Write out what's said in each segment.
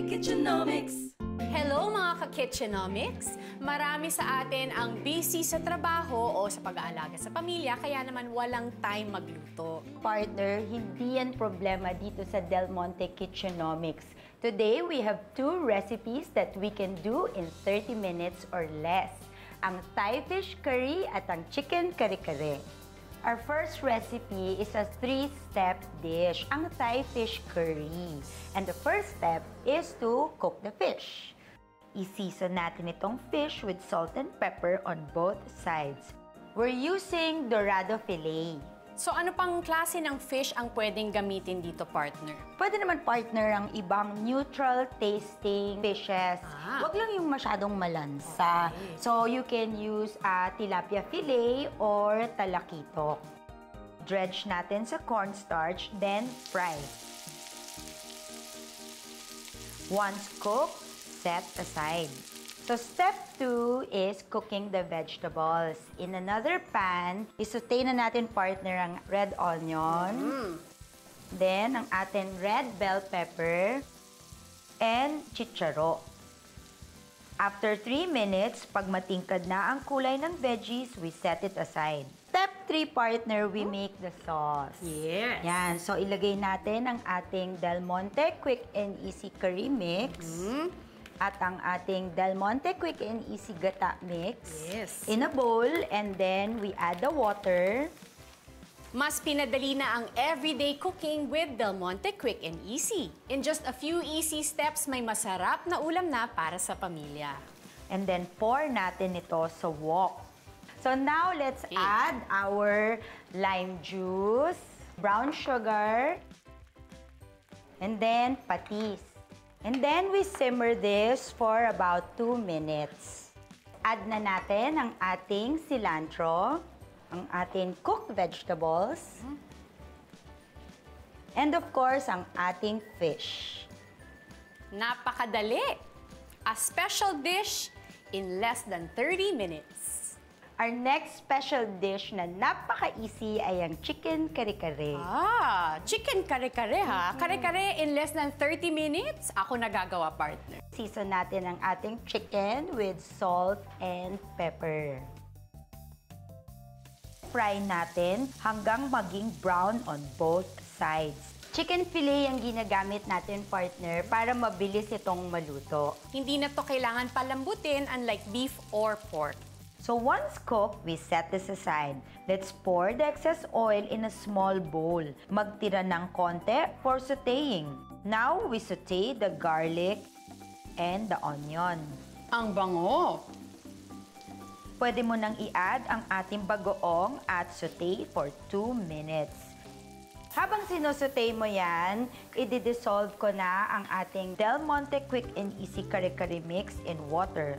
Monte Kitchenomics. Hello mga ka-kitchenomics! Marami sa atin ang busy sa trabaho o sa pag-aalaga sa pamilya kaya naman walang time magluto. partner, hindi yan problema dito sa Del Monte Kitchenomics. Today, we have two recipes that we can do in 30 minutes or less. Ang Thai fish curry at ang chicken kare-kare. Our first recipe is a three-step dish, ang Thai fish curry. And the first step is to cook the fish. I-season natin itong fish with salt and pepper on both sides. We're using Dorado filet. So ano pang klase ng fish ang pwedeng gamitin dito, partner? Pwede naman partner ang ibang neutral tasting fishes. Ah. Huwag lang yung masyadong malansa. So you can use uh, tilapia fillet or talakitok. Dredge natin sa cornstarch, then fry. Once cooked, set aside. So step 2 is cooking the vegetables. In another pan, isaute na natin partner ang red onion. Then, ang ating red bell pepper and chicharo. After 3 minutes, pag matingkad na ang kulay ng veggies, we set it aside. Step 3, partner, we make the sauce. Yes. Yan. So, ilagay natin ang ating Del Monte Quick and Easy Curry Mix. At ang ating Del Monte Quick and Easy Gata Mix. Yes. In a bowl. And then, we add the water. Mas pinadali na ang everyday cooking with Del Monte Quick and Easy. In just a few easy steps, may masarap na ulam na para sa pamilya. And then, pour natin ito sa wok. So, now, let's Okay. add our lime juice, brown sugar, and then patis. And then, we simmer this for about 2 minutes. Add na natin ang ating cilantro, ang ating cooked vegetables, and of course, ang ating fish. Napakadali! A special dish in less than 30 minutes. Our next special dish na napaka-easy ay ang chicken kare-kare. Ah, chicken kare-kare ha. Kare-kare in less than 30 minutes, ako nagagawa, partner. Season natin ang ating chicken with salt and pepper. Fry natin hanggang maging brown on both sides. Chicken fillet ang ginagamit natin, partner, para mabilis itong maluto. Hindi na to kailangan palambutin unlike beef or pork. So once cooked, we set this aside. Let's pour the excess oil in a small bowl. Magtira ng konti for sauteing. Now, we saute the garlic and the onion. Ang bango! Pwede mo nang i-add ang ating bagoong at saute for 2 minutes. Habang sinusaute mo yan, i-dissolve ko na ang ating Del Monte Quick and Easy Kare-Kare Mix in water.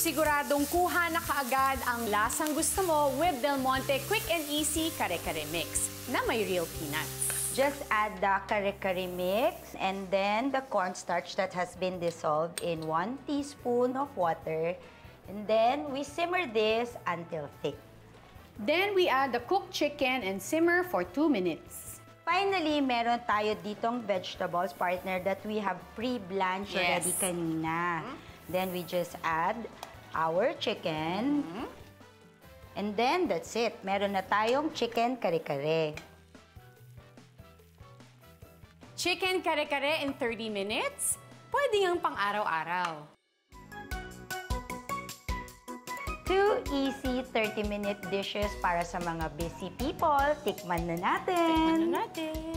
Siguradong kuha na kaagad ang lasang gusto mo with Del Monte Quick and Easy Kare-Kare Mix na may real peanuts. Just add the kare-kare mix and then the cornstarch that has been dissolved in 1 teaspoon of water. And then we simmer this until thick. Then we add the cooked chicken and simmer for 2 minutes. Finally, meron tayo ditong vegetables, partner, that we have pre-blanched Yes. already kanina. Then we just add our chicken. And then that's it. Meron na tayong chicken kare-kare. Chicken kare-kare in 30 minutes? Pwede yung pang-araw-araw. Two easy 30-minute dishes para sa mga busy people. Tikman na natin. Ano natin?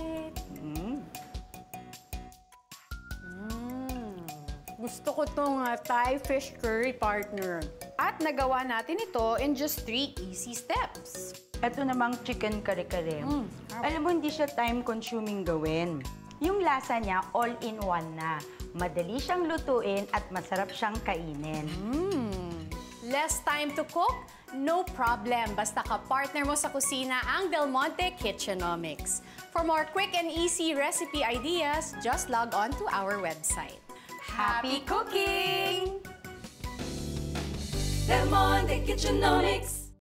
Gusto ko tong uh, Thai fish curry partner. At nagawa natin ito in just 3 easy steps. Ito namang chicken kare-kare. Mm. Alam mo, hindi siya time-consuming gawin. Yung lasa niya, all-in-one na. Madali siyang lutuin at masarap siyang kainin. Less time to cook? No problem. Basta ka-partner mo sa kusina ang Del Monte Kitchenomics. For more quick and easy recipe ideas, just log on to our website. Happy cooking! Del Monte Kitchenomics.